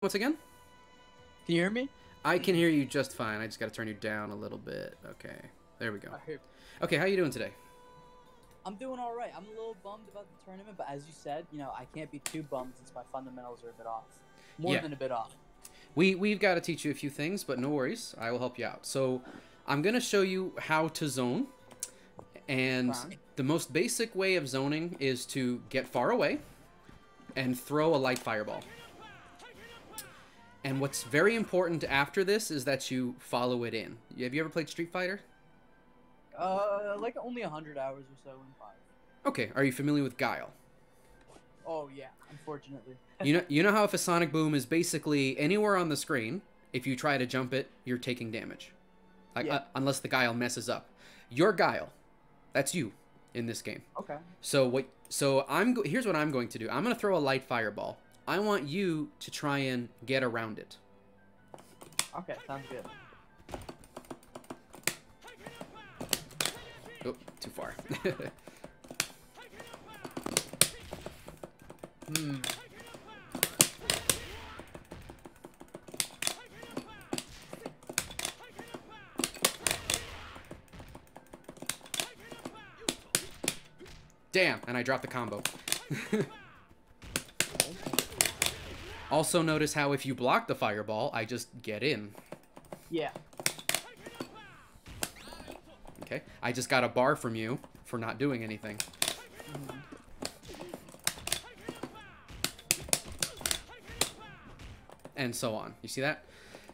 once again? Can you hear me? I can hear you just fine. I just got to turn you down a little bit. Okay. There we go. Okay, how are you doing today? I'm doing all right. I'm a little bummed about the tournament, but as you said, you know, I can't be too bummed since my fundamentals are a bit off. More Yeah. than a bit off. We we've got to teach you a few things, but no worries. I will help you out. So, I'm going to show you how to zone. And Fine. the most basic way of zoning is to get far away and throw a light fireball. And what's very important after this is that you follow it in. Have you ever played Street Fighter? Uh, like only a hundred hours or so in five. Okay, are you familiar with Guile? Oh yeah, unfortunately. you know you know how if a sonic boom is basically anywhere on the screen if you try to jump it you're taking damage like Yeah. uh, unless the guile messes up your guile that's you in this game Okay. so what so i'm go- here's what i'm going to do i'm going to throw a light fireball i want you to try and get around it Okay, sounds good. oh too far Hmm. damn and i dropped the combo also notice how if you block the fireball i just get in Yeah. okay i just got a bar from you for not doing anything and so on. You see that?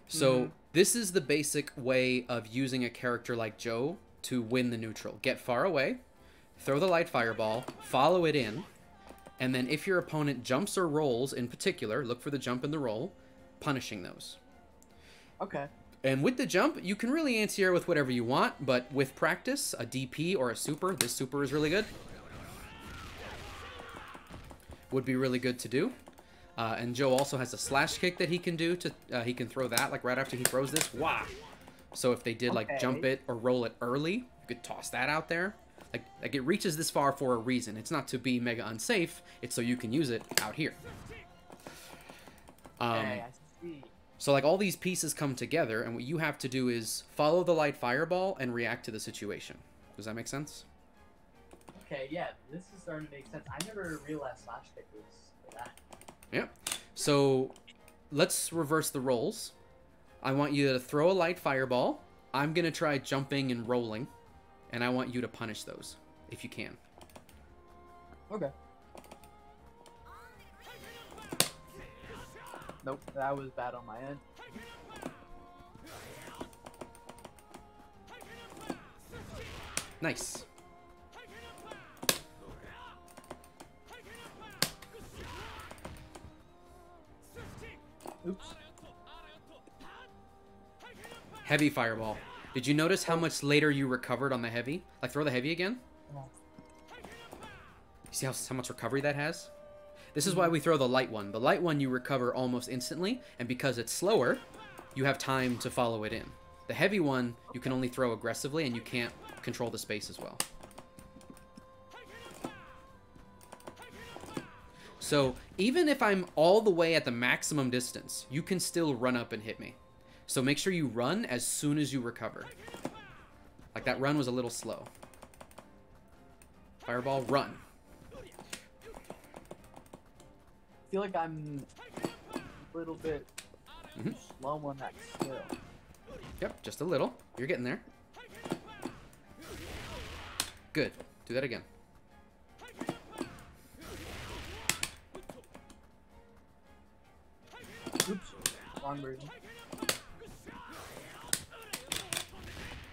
So Mhm. this is the basic way of using a character like Joe to win the neutral. Get far away, throw the light fireball, follow it in, and then if your opponent jumps or rolls in particular, look for the jump and the roll, punishing those. Okay. And with the jump, you can really anti-air with whatever you want, but with practice, a DP or a super, this super is really good, would be really good to do. Uh, and Joe also has a slash kick that he can do to uh, he can throw that like right after he throws this. Wow. So if they did like jump it or roll it early, you could toss that out there. Like like it reaches this far for a reason. It's not to be mega unsafe. It's so you can use it out here. Um, okay, I see. so like all these pieces come together, and what you have to do is follow the light fireball and react to the situation. Does that make sense? Okay, yeah, this is starting to make sense. I never realized slash kick was for that. Yeah. So let's reverse the roles. I want you to throw a light fireball. I'm gonna try jumping and rolling, and I want you to punish those if you can. Okay. Nope, that was bad on my end. Nice. Oops. Heavy fireball. Did you notice how much later you recovered on the heavy? Like throw the heavy again. You see how, how much recovery that has? This is why we throw the light one. The light one you recover almost instantly, and because it's slower, you have time to follow it in. The heavy one, you can only throw aggressively, and you can't control the space as well. So even if I'm all the way at the maximum distance, you can still run up and hit me. So make sure you run as soon as you recover. Like that run was a little slow. Fireball, run. I feel like I'm a little bit Mhm. slow on that skill. Yep, just a little. You're getting there. Good. Do that again. Oops, wrong version.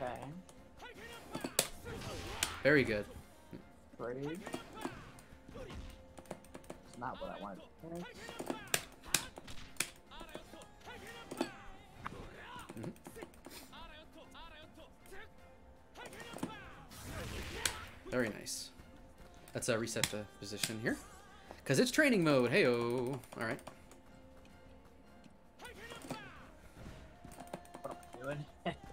Okay, Very good. trade. It's not what I wanted. to pick. Very nice. Let's uh, reset the position here. Because it's training mode. Hey-oh. All right. What am I doing?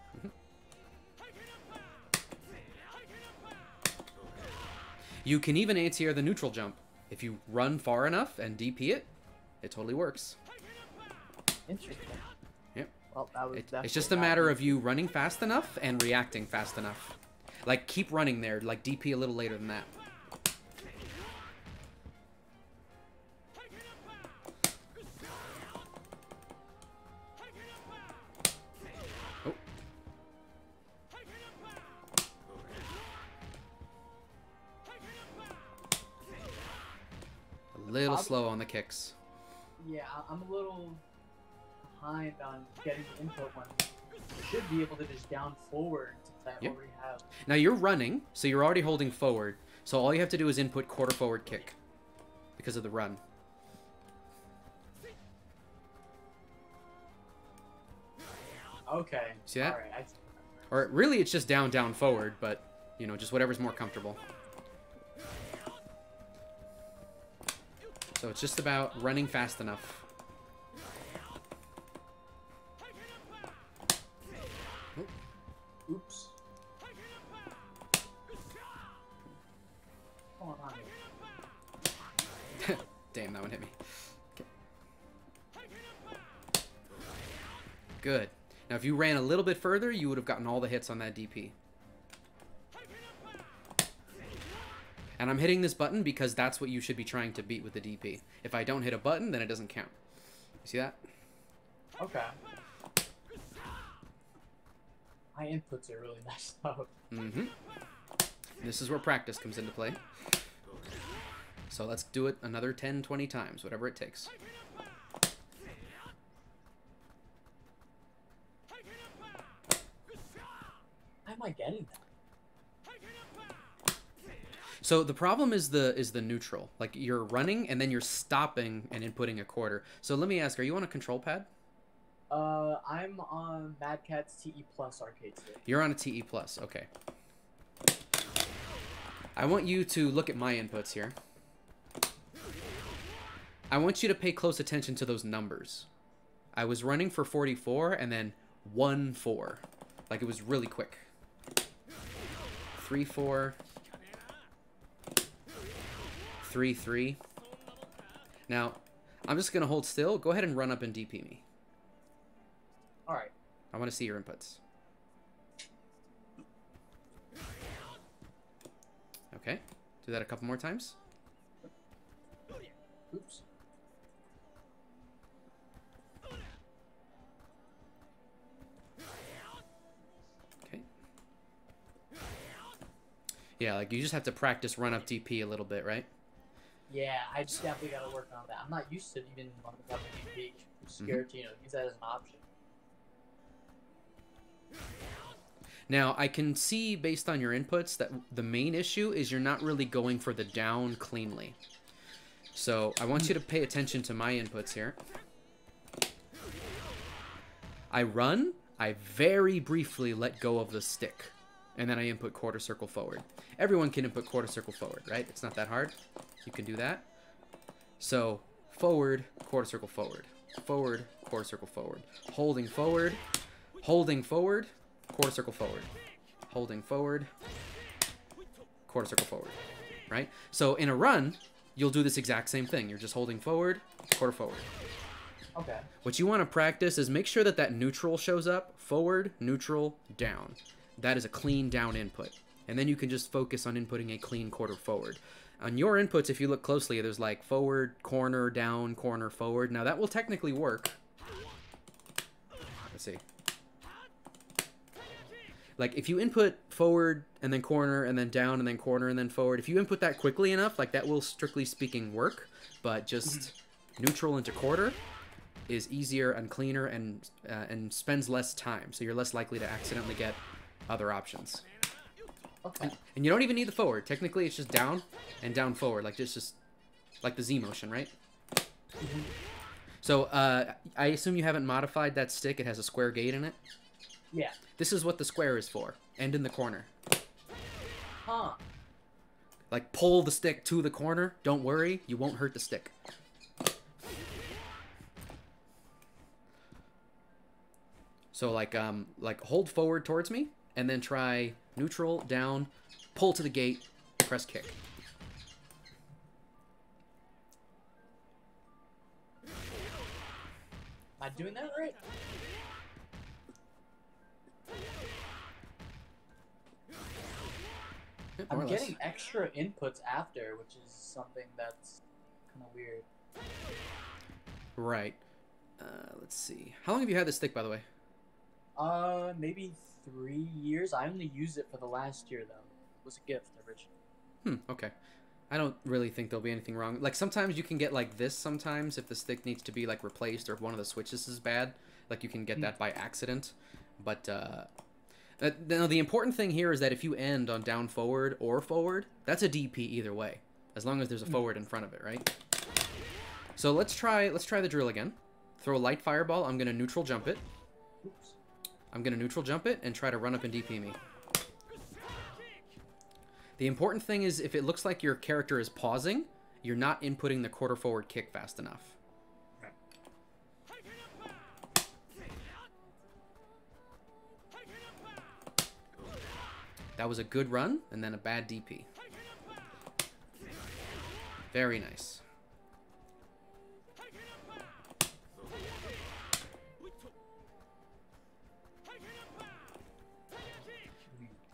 You can even anti-air the neutral jump. If you run far enough and DP it, it totally works. Interesting. Yep. Well, that was It, it's just a matter of you running fast enough and reacting fast enough. Like keep running there, like DP a little later than that. Slow on the kicks. Yeah, I'm a little behind on getting the input one. I should be able to just down forward since I Yep. already have. Now you're running, so you're already holding forward. So all you have to do is input quarter forward kick because of the run. Okay. See that? Alright, I- Or really, it's just down, down, forward, but you know, just whatever's more comfortable. So it's just about running fast enough. Oh, oops. On here? Damn, that one hit me. Good. Now, if you ran a little bit further, you would have gotten all the hits on that DP. And I'm hitting this button because that's what you should be trying to beat with the DP. If I don't hit a button, then it doesn't count. You see that? Okay. My inputs are really messed up. Mm-hmm. This is where practice comes into play. So let's do it another 10, 20 times, whatever it takes. How am I getting that? So the problem is the is the neutral. Like you're running and then you're stopping and inputting a quarter. So let me ask, are you on a control pad? Uh, I'm on Mad Catz TE Plus arcade stick. You're on a TE plus. Okay. I want you to look at my inputs here. I want you to pay close attention to those numbers. I was running for 44 and then 1 4. Like it was really quick. 3 4. 3 3. Now, I'm just going to hold still. Go ahead and run up and DP me. Alright. I want to see your inputs. Okay. Do that a couple more times. Oops. Okay. Yeah, like you just have to practice run up DP a little bit, right? Yeah, I just definitely gotta work on that. I'm not used to even a DP. I'm Mm-hmm. scared to, you know, use that as an option. Now, I can see based on your inputs that the main issue is you're not really going for the down cleanly. So, I want you to pay attention to my inputs here. I run, I very briefly let go of the stick, and then I input quarter circle forward. Everyone can input quarter circle forward, right? It's not that hard. You can do that. So, forward, quarter circle forward. Forward, quarter circle forward. Holding forward, holding forward, quarter circle forward. Holding forward, quarter circle forward. Right? So, in a run, you'll do this exact same thing. You're just holding forward, quarter forward. Okay. What you want to practice is make sure that that neutral shows up forward, neutral, down. That is a clean down input. And then you can just focus on inputting a clean quarter forward. On your inputs, if you look closely, there's like forward, corner, down, corner, forward. Now that will technically work. Let's see. Like if you input forward and then corner and then down and then corner and then forward, if you input that quickly enough, like that will strictly speaking work. But just neutral into quarter is easier and cleaner and uh, and spends less time, so you're less likely to accidentally get other options. Okay. And you don't even need the forward. Technically, it's just down and down forward, like just just like the Z motion, right? Mhm. So uh, I assume you haven't modified that stick. It has a square gate in it. Yeah. This is what the square is for. End in the corner. Huh. Like pull the stick to the corner. Don't worry, you won't hurt the stick. So like um like hold forward towards me and then try neutral down, pull to the gate, press kick. Am I doing that right? Yeah, I'm getting extra inputs after, which is something that's kind of weird. Right. Uh, let's see. How long have you had this stick, by the way? Uh, maybe three years. I only used it for the last year though. It was a gift originally. Hmm. Okay. I don't really think there'll be anything wrong. Like sometimes you can get like this. Sometimes if the stick needs to be like replaced or if one of the switches is bad, like you can get Hmm. that by accident. But uh, uh, now the important thing here is that if you end on down forward or forward, that's a DP either way, as long as there's a Hmm. forward in front of it, right? So let's try let's try the drill again. Throw a light fireball. I'm gonna neutral jump it. I'm gonna neutral jump it and try to run up and DP me. The important thing is if it looks like your character is pausing, you're not inputting the quarter forward kick fast enough. That was a good run and then a bad DP. Very nice.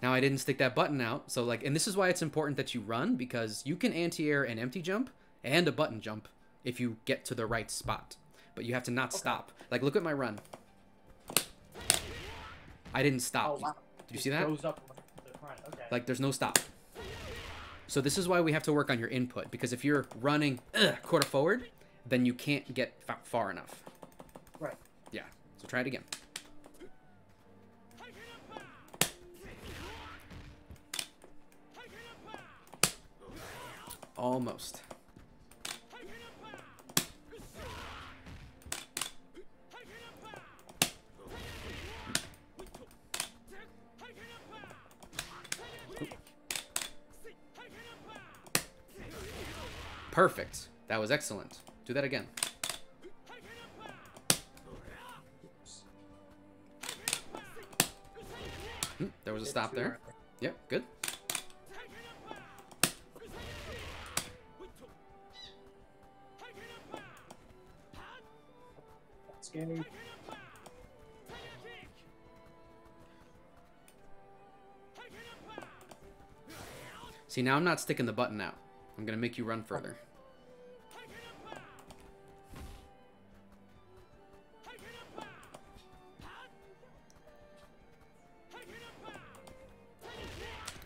Now I didn't stick that button out, so like, and this is why it's important that you run because you can anti-air an empty jump and a button jump if you get to the right spot, but you have to not stop. Like, look at my run. I didn't stop. Oh wow. Did you see that? Goes up the front. Okay. Like, there's no stop. So this is why we have to work on your input because if you're running ugh, quarter forward, then you can't get fa- far enough. right. Yeah. So try it again. Almost. Perfect. That was excellent. Do that again. Hmm, there was a stop there. Yep, good. Scary. See, now I'm not sticking the button out. I'm gonna make you run further.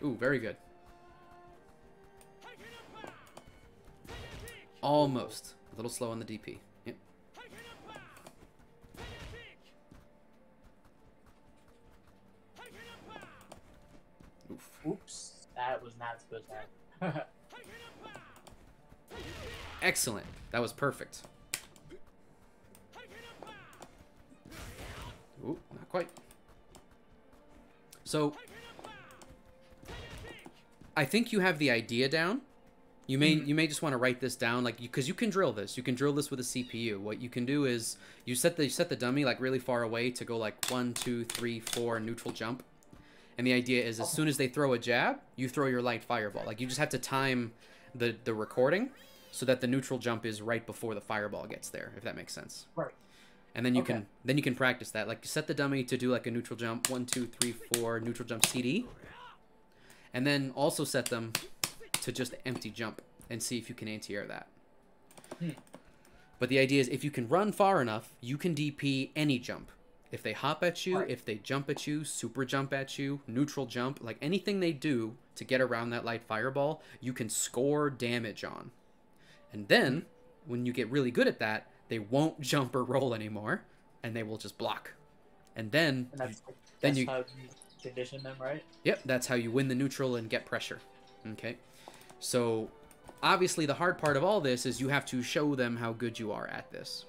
Ooh, very good. Almost. A little slow on the DP. Oops. That was not supposed to happen. Excellent. That was perfect. Ooh, not quite. So, I think you have the idea down. You may mm-hmm. you may just want to write this down, like because you, can drill this. You can drill this with a CPU. What you can do is you set the you set the dummy like really far away to go like one, two, three, four, neutral jump. And the idea is as soon as they throw a jab, you throw your light fireball. Like you just have to time the the recording so that the neutral jump is right before the fireball gets there, if that makes sense. right. And then you Okay. can then you can practice that. Like set the dummy to do like a neutral jump, one, two, three, four, neutral jump CD. And then also set them to just empty jump and see if you can anti-air that. Hmm. But the idea is if you can run far enough, you can DP any jump. If they hop at you, Right. if they jump at you, super jump at you, neutral jump, like anything they do to get around that light fireball, you can score damage on. And then, when you get really good at that, they won't jump or roll anymore, and they will just block. And then, And that's, Then that's you- how you condition them, right? yep, that's how you win the neutral and get pressure. Okay? So, obviously, the hard part of all this is you have to show them how good you are at this.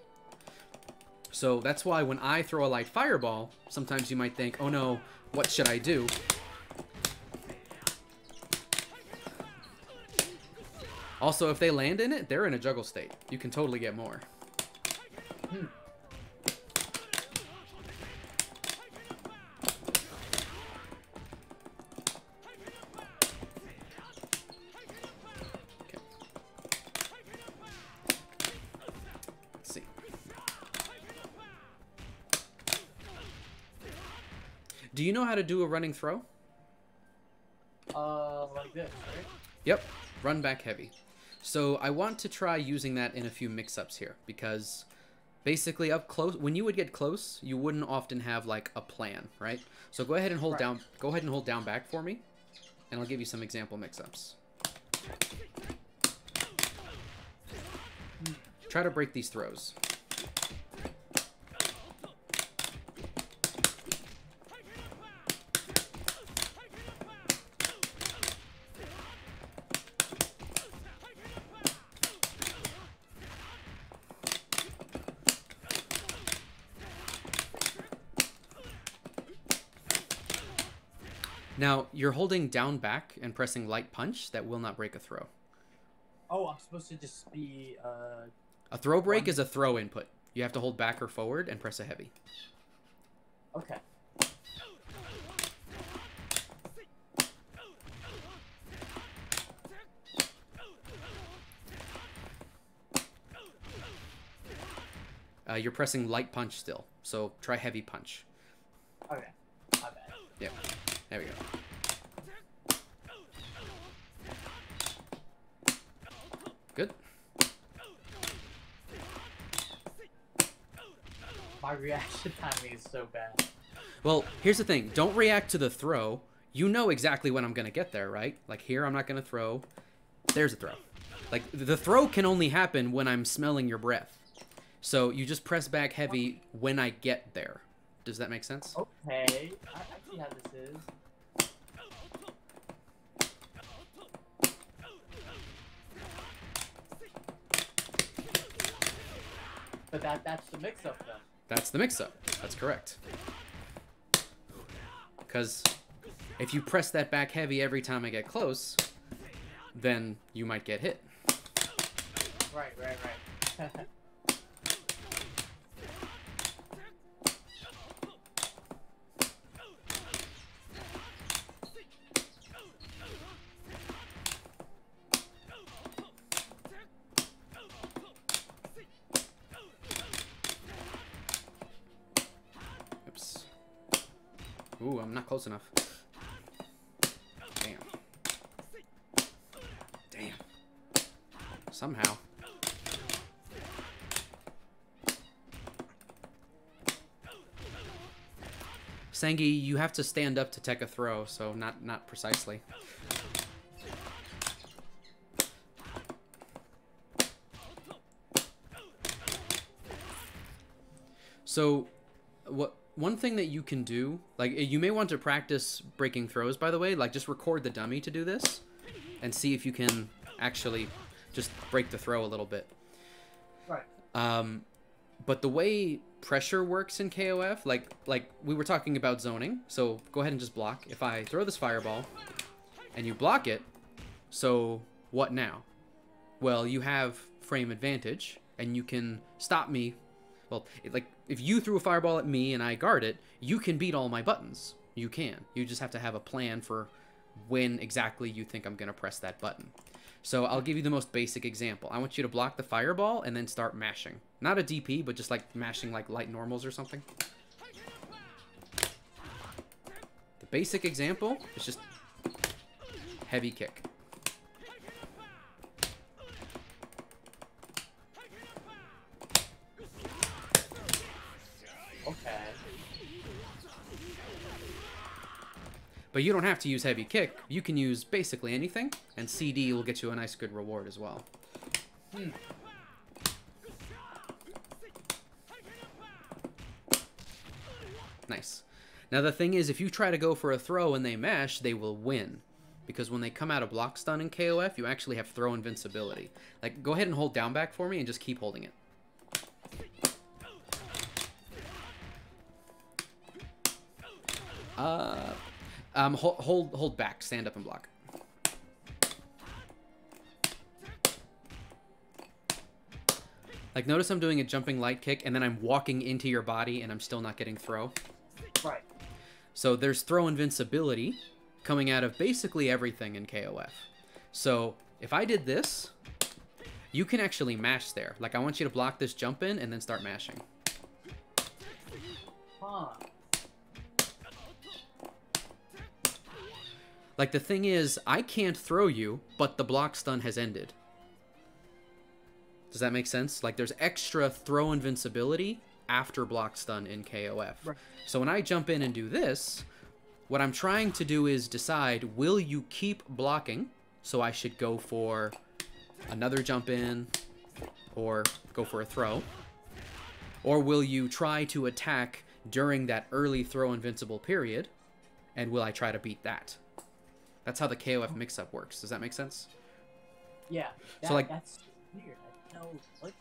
So, that's why when I throw a light fireball, sometimes you might think, oh no, what should I do? Also, if they land in it, they're in a juggle state. You can totally get more. Hmm. Do you know how to do a running throw? Uh, like this, right? Yep, run back heavy. So I want to try using that in a few mix-ups here because basically up close when you would get close, you wouldn't often have like a plan, right? So go ahead and hold Right. down go ahead and hold down back for me and I'll give you some example mix-ups. Try to break these throws. Now, you're holding down back and pressing light punch that will not break a throw. Oh, I'm supposed to just be uh. A throw break One- is a throw input. You have to hold back or forward and press a heavy. Okay. Uh, you're pressing light punch still, so try heavy punch. Okay. My bad. Yep. There we go. Good. My reaction timing is so bad. Well, here's the thing. Don't react to the throw. You know exactly when I'm going to get there, right? Like here, I'm not going to throw. There's a throw. Like the throw can only happen when I'm smelling your breath. So you just press back heavy when I get there. Does that make sense? Okay. I, I see how this is. But that that's the mix up though. That's the mix-up. That's correct. Because if you press that back heavy every time I get close, then you might get hit. Right, right, right. close enough. Damn. Damn. Somehow. Sangi, you have to stand up to take a throw, so not not precisely. So, what one thing that you can do, like you may want to practice breaking throws. By the way, like just record the dummy to do this, and see if you can actually just break the throw a little bit. right. Um, but the way pressure works in KOF, like like we were talking about zoning. So go ahead and just block. If I throw this fireball, and you block it, so what now? Well, you have frame advantage, and you can stop me. Well, it, like if you threw a fireball at me and I guard it, you can beat all my buttons. You can. You just have to have a plan for when exactly you think I'm gonna press that button. So I'll give you the most basic example. I want you to block the fireball and then start mashing. Not a DP, but just like mashing like light normals or something. The basic example is just heavy kick. But you don't have to use heavy kick. You can use basically anything, and CD will get you a nice good reward as well. Hmm. Nice. Now the thing is, if you try to go for a throw and they mash, they will win. Because when they come out of block stun in KOF, you actually have throw invincibility. Like, go ahead and hold down back for me and just keep holding it. Uh, um, hold, hold, hold back. Stand up and block. Like, notice I'm doing a jumping light kick, and then I'm walking into your body, and I'm still not getting throw. Right. So there's throw invincibility coming out of basically everything in KOF. So if I did this, you can actually mash there. Like, I want you to block this jump in and then start mashing. Huh. Like the thing is, I can't throw you, but the block stun has ended. Does that make sense? Like there's extra throw invincibility after block stun in KOF. Right. So when I jump in and do this, what I'm trying to do is decide will you keep blocking? So I should go for another jump in or go for a throw. Or will you try to attack during that early throw invincible period? And will I try to beat that? That's how the KOF mix up works. Does that make sense? Yeah. So, like- that's weird. I know. Like,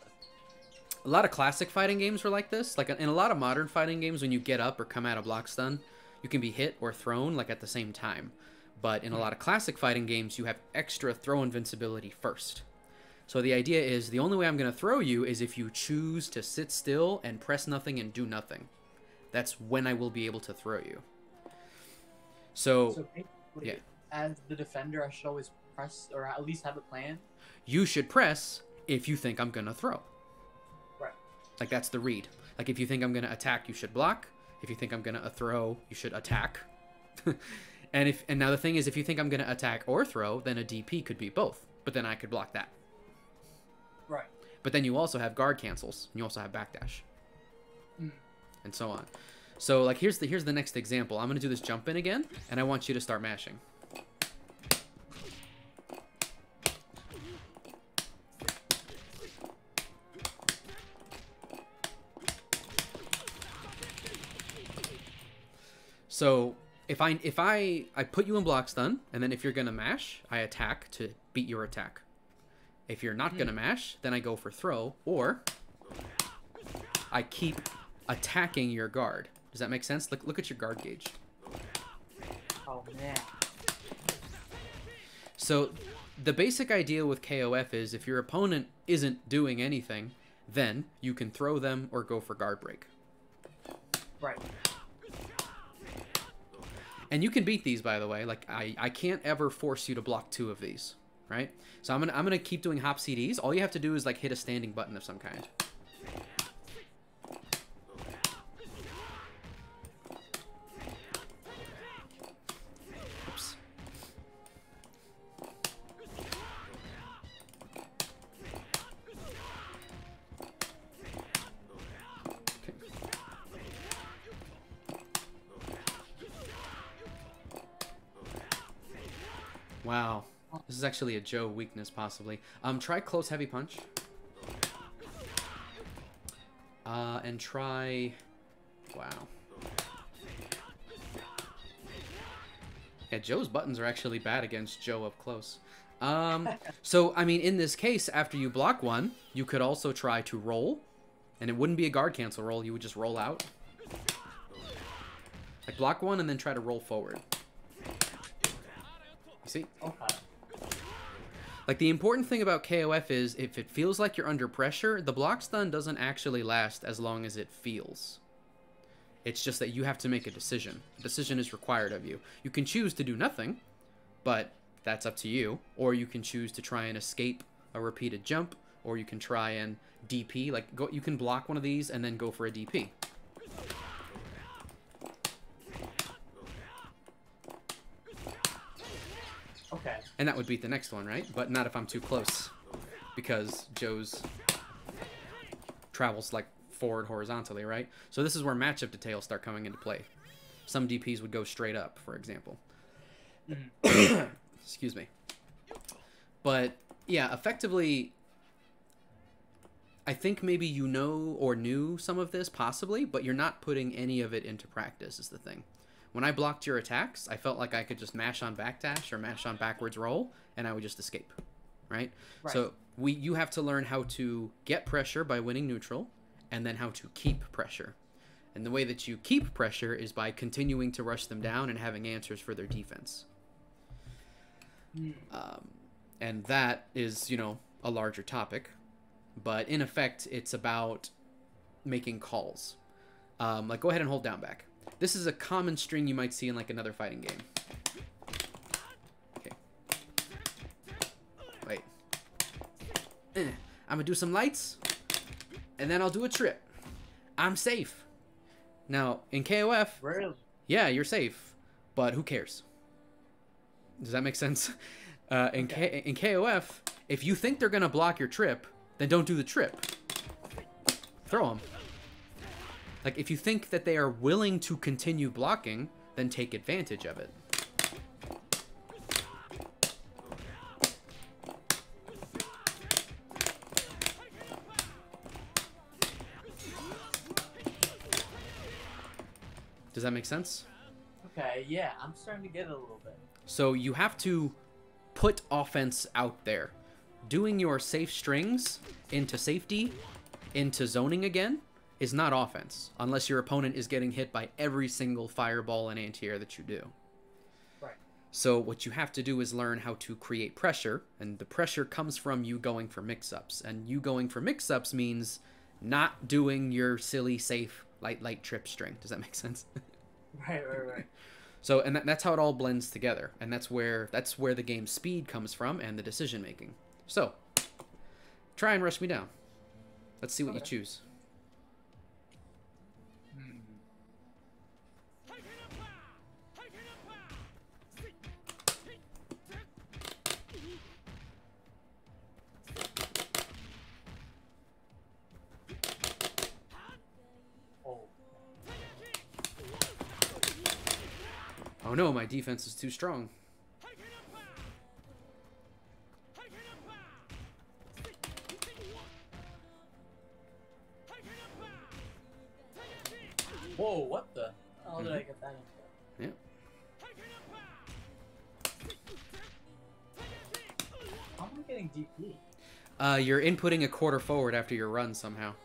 A lot of classic fighting games were like this. Like in a lot of modern fighting games, when you get up or come out of block stun, you can be hit or thrown like at the same time. But in a hmm. lot of classic fighting games, you have extra throw invincibility first. So the idea is the only way I'm going to throw you is if you choose to sit still and press nothing and do nothing. That's when I will be able to throw you. So, so yeah. As the defender, I should always press or at least have a plan. you should press if you think I'm going to throw. Right. Like that's the read. Like if you think I'm gonna attack, you should block. If you think I'm gonna uh, throw, you should attack. and if and now the thing is, if you think I'm gonna attack or throw, then a DP could be both. But then I could block that. Right. But then you also have guard cancels. And you also have backdash. Mm. And so on. So like here's the here's the next example. I'm gonna do this jump in again, and I want you to start mashing. So if I if I I put you in block stun, and then if you're gonna mash, I attack to beat your attack. If you're not hmm. gonna mash, then I go for throw, or I keep attacking your guard. Does that make sense? Look look at your guard gauge. Oh man. So the basic idea with KOF is if your opponent isn't doing anything, then you can throw them or go for guard break. Right. And you can beat these, by the way. Like I, I can't ever force you to block two of these, right? So I'm gonna I'm gonna keep doing hop CDs. All you have to do is like hit a standing button of some kind. Actually a Joe weakness, possibly. Um, try close heavy punch. Uh, and try... Wow. Yeah, Joe's buttons are actually bad against Joe up close. Um, so, I mean, in this case, after you block one, you could also try to roll. And it wouldn't be a guard cancel roll, you would just roll out. Like, block one and then try to roll forward. You see? Okay. Like the important thing about KOF is if it feels like you're under pressure, the block stun doesn't actually last as long as it feels. It's just that you have to make a decision. A decision is required of you. You can choose to do nothing, but that's up to you. Or you can choose to try and escape a repeated jump, or you can try and DP. Like go, you can block one of these and then go for a DP. And that would beat the next one, right? But not if I'm too close. Because Joe's travels like forward horizontally, right? So this is where matchup details start coming into play. Some DPs would go straight up, for example. Mm-hmm. Excuse me. But yeah, effectively I think maybe you know or knew some of this possibly, but you're not putting any of it into practice is the thing. When I blocked your attacks, I felt like I could just mash on backdash or mash on backwards roll and I would just escape. Right? Right. So we you have to learn how to get pressure by winning neutral and then how to keep pressure. And the way that you keep pressure is by continuing to rush them down and having answers for their defense. Hmm. Um, and that is, you know, a larger topic. But in effect, it's about making calls. Um, like, go ahead and hold down back. This is a common string you might see in like another fighting game. Okay. Wait. Eh. I'm gonna do some lights, and then I'll do a trip. I'm safe. Now, in KOF, Really? yeah, you're safe, but who cares? Does that make sense? Uh, in, Okay. K- in KOF, if you think they're gonna block your trip, then don't do the trip. Throw them. Like if you think that they are willing to continue blocking, then take advantage of it. Does that make sense? Okay, yeah, I'm starting to get it a little bit. So you have to put offense out there. Doing your safe strings into safety, into zoning again, is not offense, unless your opponent is getting hit by every single fireball and anti-air that you do. Right. So what you have to do is learn how to create pressure, and the pressure comes from you going for mix-ups. And you going for mix-ups means not doing your silly safe light light trip string. Does that make sense? Right, right, right. So, and that, that's how it all blends together, and that's where that's where the game's speed comes from and the decision making. So, try and rush me down. Let's see what you choose. Oh no, my defense is too strong. whoa, what the? How did I Mhm. get that info? Yeah. How am I getting DP? Uh, you're inputting a quarter forward after your run somehow.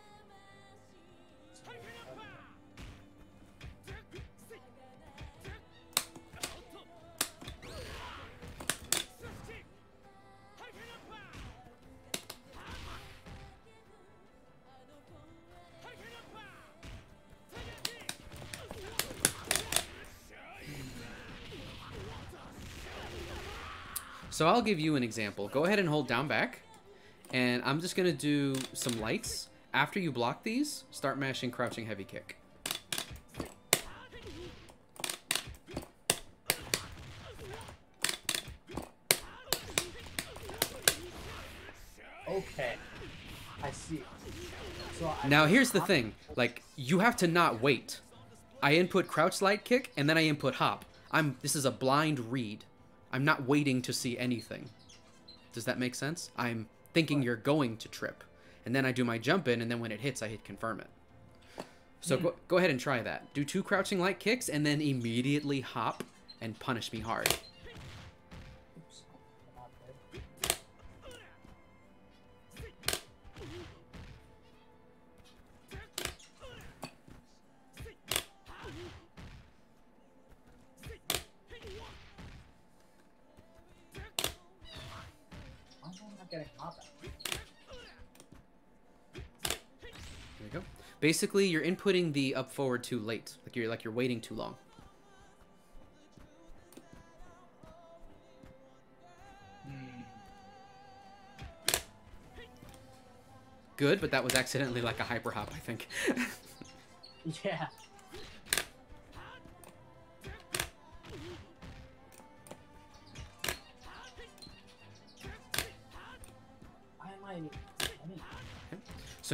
So I'll give you an example. Go ahead and hold down back. And I'm just going to do some lights. After you block these, start mashing crouching heavy kick. Okay, I see. So I Now here's the thing. Like you have to not wait. I input crouch light kick and then I input hop. I'm this is a blind read. I'm not waiting to see anything. Does that make sense? I'm thinking you're going to trip. And then I do my jump in and then when it hits I hit confirm it. So go, go ahead and try that. Do two crouching light kicks and then immediately hop and punish me hard. Basically, you're inputting the up forward too late. Like you're like you're waiting too long. Hmm. Good, but that was accidentally like a hyper hop, I think. Yeah.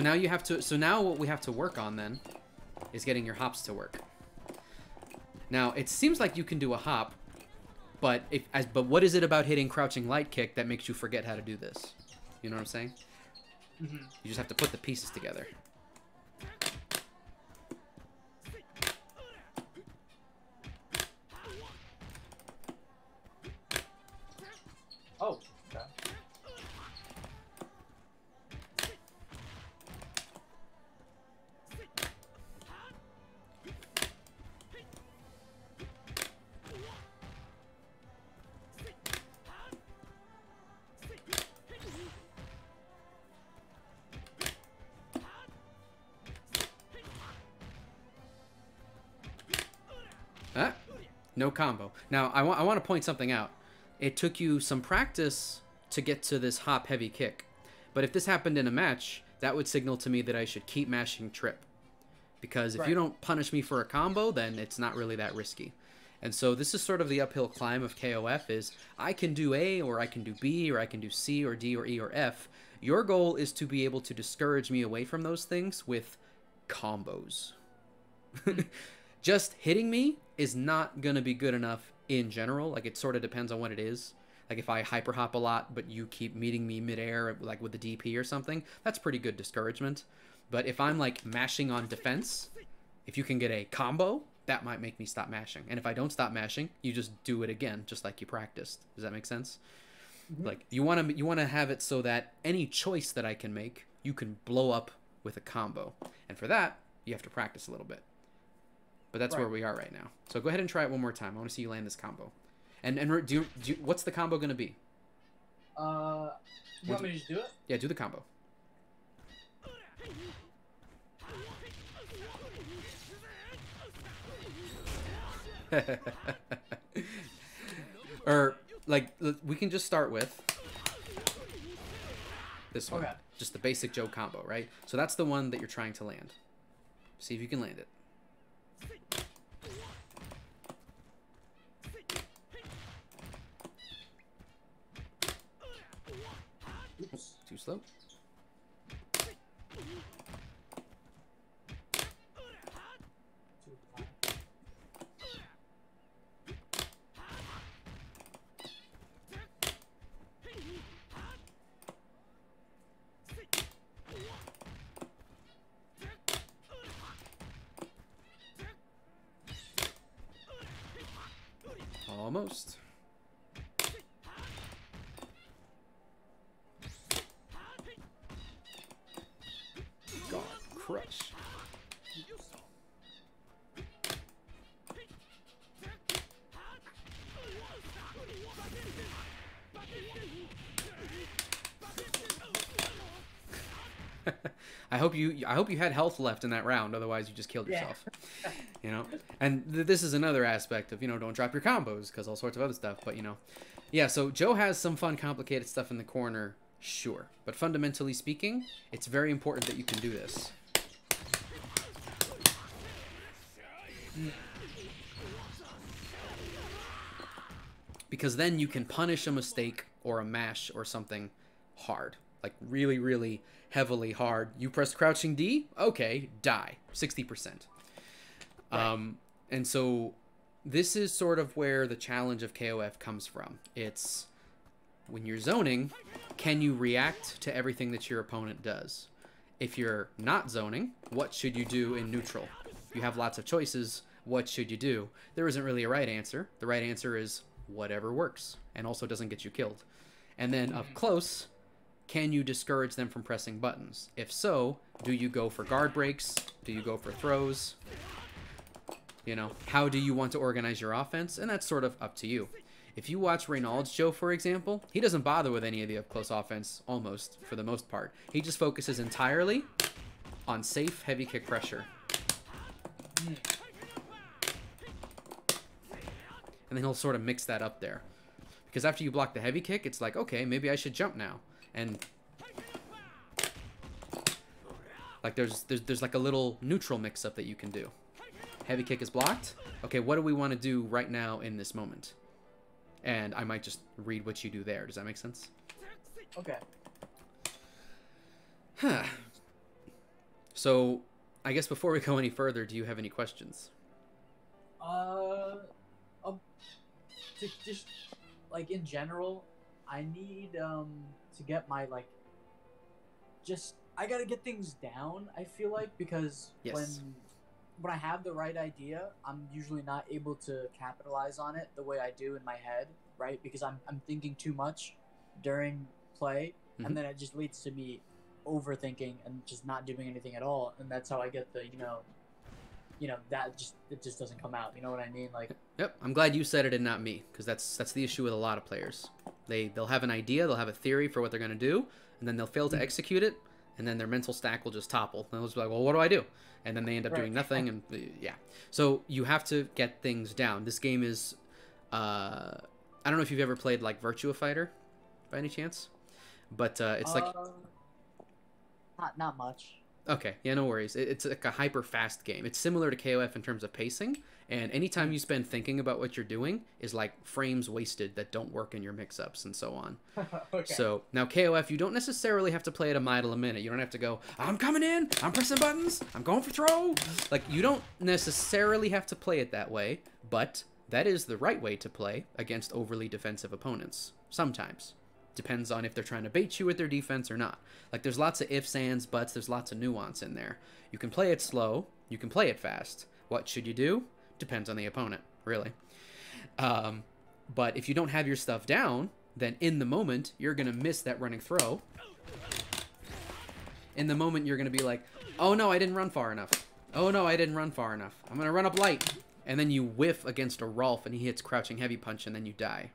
So now you have to. So now what we have to work on then is getting your hops to work. Now it seems like you can do a hop, but if as but what is it about hitting crouching light kick that makes you forget how to do this? You know what I'm saying? mhm. You just have to put the pieces together. No combo. Now I want I want to point something out. It took you some practice to get to this hop heavy kick, but if this happened in a match, that would signal to me that I should keep mashing trip, because if you don't punish me for a combo, then it's not really that risky. And so this is sort of the uphill climb of KOF is I can do A or I can do B or I can do C or D or E or F. Your goal is to be able to discourage me away from those things with combos. Just hitting me is not going to be good enough in general. Like it sort of depends on what it is. Like if I hyper hop a lot, but you keep meeting me midair, like with the DP or something, that's pretty good discouragement. But if I'm like mashing on defense, if you can get a combo, that might make me stop mashing. And if I don't stop mashing, you just do it again, just like you practiced. Does that make sense? Mm-hmm. Like you want to you want to have it so that any choice that I can make, you can blow up with a combo. And for that, you have to practice a little bit. But that's right. where we are right now. So go ahead and try it one more time. I want to see you land this combo. And and do you, do you, what's the combo going to be? Uh, you want me to just do it? Yeah, do the combo. or like we can just start with this one. Okay. Just the basic Joe combo, right? So that's the one that you're trying to land. See if you can land it. Oops, too slow. Almost. Hope you I hope you had health left in that round. Otherwise, you just killed yourself. Yeah. you know, and th- this is another aspect of you know don't drop your combos because all sorts of other stuff. But you know, yeah. So Joe has some fun, complicated stuff in the corner, sure. But fundamentally speaking, it's very important that you can do this. Because then you can punish a mistake or a mash or something hard. Like really, really heavily hard. You press crouching D, okay, die, 60%. Right. Um, and so this is sort of where the challenge of KOF comes from. It's when you're zoning, can you react to everything that your opponent does? If you're not zoning, what should you do in neutral? You have lots of choices. What should you do? There isn't really a right answer. The right answer is whatever works and also doesn't get you killed. And then up close, can you discourage them from pressing buttons? If so, do you go for guard breaks? Do you go for throws? You know, how do you want to organize your offense? And that's sort of up to you. If you watch Reynald's Joe, for example, he doesn't bother with any of the up-close offense, almost, for the most part. He just focuses entirely on safe, heavy kick pressure. And then he'll sort of mix that up there. Because after you block the heavy kick, it's like, okay, maybe I should jump now and like there's there's there's like a little neutral mix up that you can do. Heavy kick is blocked. Okay, what do we want to do right now in this moment? And I might just read what you do there. Does that make sense? Okay. Huh. So, I guess before we go any further, do you have any questions? Uh, um, just like in general, I need um to get my like just I gotta get things down. I feel like because yes. when when I have the right idea, I'm usually not able to capitalize on it the way I do in my head, right? Because I'm I'm thinking too much during play, mm-hmm. and then it just leads to me overthinking and just not doing anything at all, and that's how I get the you know you know that just it just doesn't come out. You know what I mean? Like. Yep, I'm glad you said it and not me, because that's that's the issue with a lot of players. They they'll have an idea, they'll have a theory for what they're gonna do, and then they'll fail to mm-hmm. execute it, and then their mental stack will just topple. And they'll just be like, well, what do I do? And then they end up right. doing nothing, and uh, yeah. So you have to get things down. This game is, uh, I don't know if you've ever played like Virtua Fighter, by any chance, but uh, it's like. Uh, not not much. Okay, yeah, no worries. It, it's like a hyper fast game. It's similar to KOF in terms of pacing, and anytime you spend thinking about what you're doing is like frames wasted that don't work in your mix-ups and so on. okay. So now KOF, you don't necessarily have to play at a mile a minute. You don't have to go, I'm coming in, I'm pressing buttons, I'm going for throw. Like you don't necessarily have to play it that way, but that is the right way to play against overly defensive opponents. Sometimes. Depends on if they're trying to bait you with their defense or not. Like there's lots of ifs, ands, buts, there's lots of nuance in there. You can play it slow, you can play it fast. What should you do? Depends on the opponent, really. Um, but if you don't have your stuff down, then in the moment, you're going to miss that running throw. In the moment, you're going to be like, oh no, I didn't run far enough. Oh no, I didn't run far enough. I'm going to run up light. And then you whiff against a Ralf and he hits crouching heavy punch and then you die.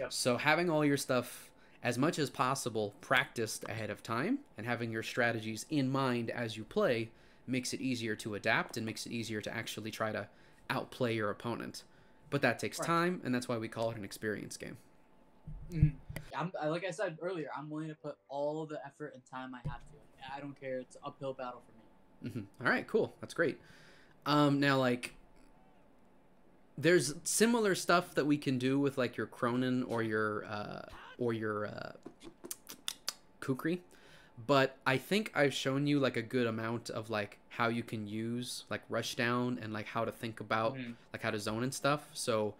Yep. So having all your stuff as much as possible practiced ahead of time and having your strategies in mind as you play makes it easier to adapt and makes it easier to actually try to outplay your opponent. But that takes Right. time, and that's why we call it an experience game. Mhm. I'm like I said earlier. I'm willing to put all the effort and time I have to. I don't care. It's an uphill battle for me. hmm All right, cool. That's great. Um, now, like, there's similar stuff that we can do with like your Krohnen or your uh, or your uh, Kukri, but I think I've shown you like a good amount of like how you can use like rush down and like how to think about Mhm. like how to zone and stuff. So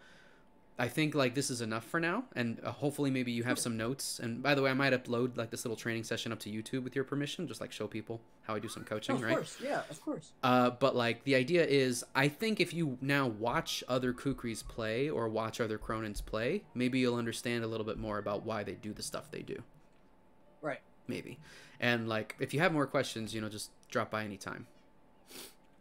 I think like this is enough for now, and uh, hopefully maybe you have some notes. And by the way, I might upload like this little training session up to YouTube with your permission, just like show people how I do some coaching, of right? course, yeah, of course. Uh, but like the idea is, I think if you now watch other Kukris play or watch other Krohnens play, maybe you'll understand a little bit more about why they do the stuff they do. Right. Maybe. And like, if you have more questions, you know, just drop by anytime.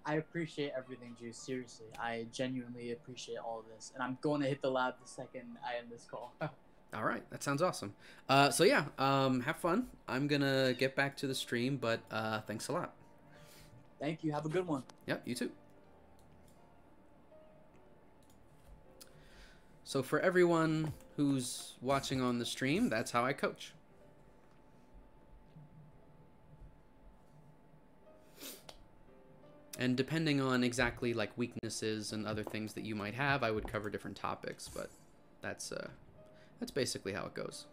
I appreciate everything, Juice. Seriously, I genuinely appreciate all of this, and I'm going to hit the lab the second I end this call. All right, that sounds awesome. Uh, so yeah, um, have fun. I'm gonna get back to the stream, but uh, thanks a lot. Thank you. Have a good one. Yep, you too. So for everyone who's watching on the stream, that's how I coach. And depending on exactly like weaknesses and other things that you might have, I would cover different topics, but that's uh that's basically how it goes.